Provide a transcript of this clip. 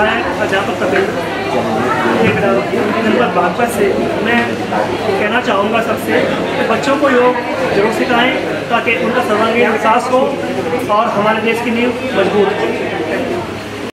सहायक अध्यापक कपिल जनपद बागपत से मैं कहना चाहूँगा सबसे कि बच्चों को योग ज़रूर सिखाएँ ताकि उनका सर्वांगीण विकास हो और हमारे देश की नींव मज़बूत हो।